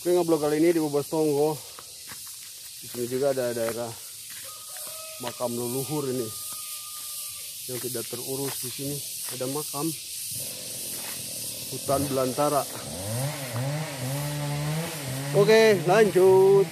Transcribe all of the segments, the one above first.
Oke ngeblok kali ini di Bobos Tonggo. Di sini juga ada daerah makam leluhur ini yang tidak terurus di sini. Ada makam hutan belantara. Oke, lanjut.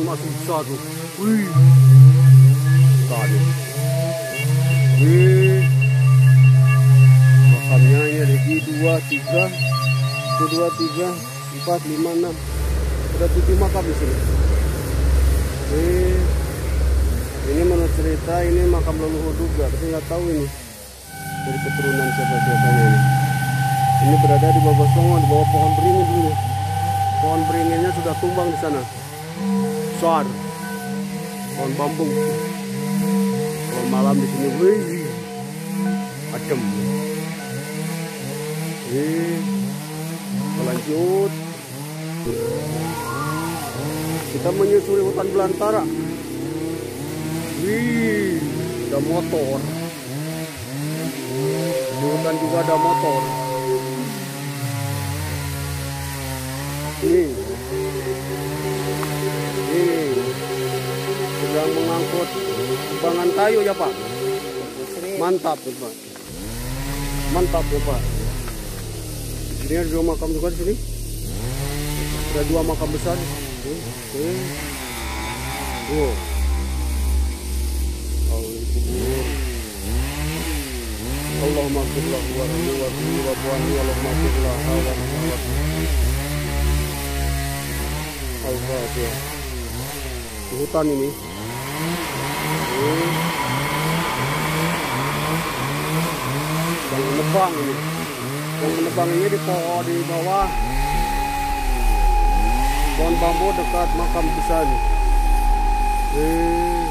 Pohon masih besar tuh. Wih. Tadi. Wih. Makamnya ada di dua, tiga, satu, dua, tiga, empat, lima, enam. Ada tujuh makam di sini. Wih. Ini menurut cerita ini makam leluhur juga, tapi nggak tahu ini dari keturunan siapa-siapanya ini. Ini berada di bawah songo, di bawah pohon beringin dulu. Pohon beringinnya sudah tumbang di sana. Besar. Pohon bambu. Kalau malam di sini, wih, adem. Wih, lanjut. Kita menyusuri hutan belantara. Wih, ada motor. Wih, Kebetulan juga ada motor. Ini mengangkut kembangan kayu ya Pak. Mantap ya Pak. Mantap ya Pak. Ini ada dua makam juga di sini. Ada dua makam besar. Oke. Kubur. Allahumma hutan ini yang menebang ini. Yang menebang ini di pohon di bawah. Pohon bambu dekat makam besar ini eh,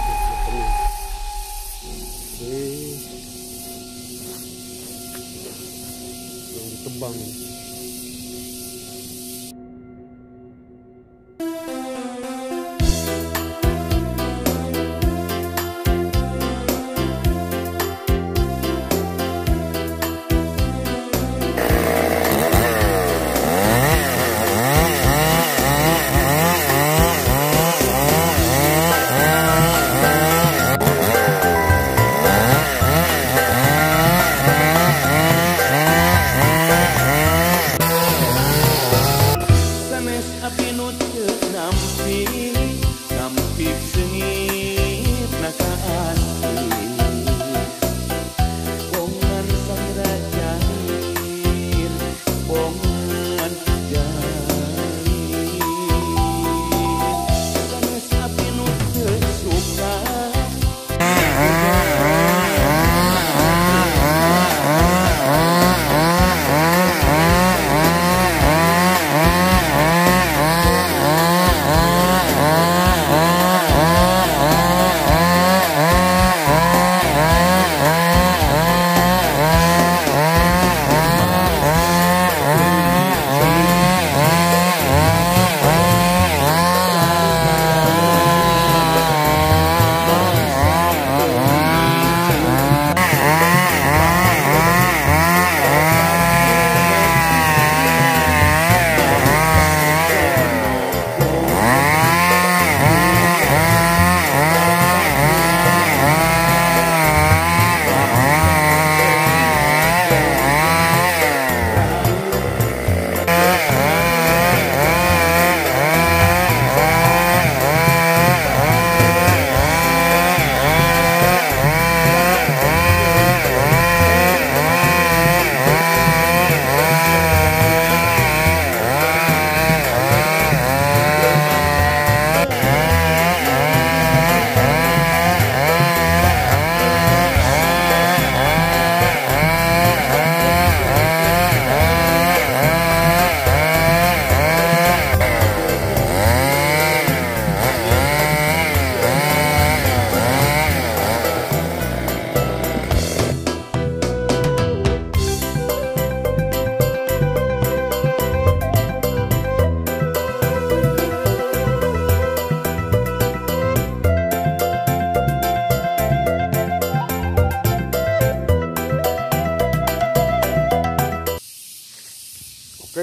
eh. yang ditebang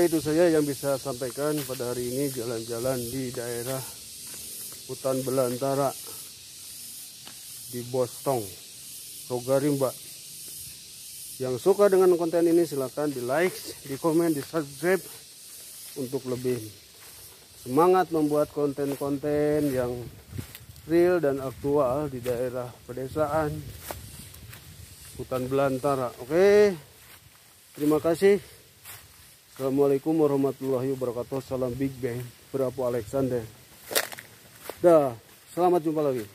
itu saja yang bisa sampaikan pada hari ini jalan-jalan di daerah hutan belantara di Bostong, Rogarimba. Yang suka dengan konten ini silahkan di like, di komen, di subscribe untuk lebih semangat membuat konten-konten yang real dan aktual di daerah pedesaan hutan belantara. Oke, terima kasih. Assalamualaikum warahmatullahi wabarakatuh. Salam Big Bang. Berapu Alexander. Dah, selamat jumpa lagi.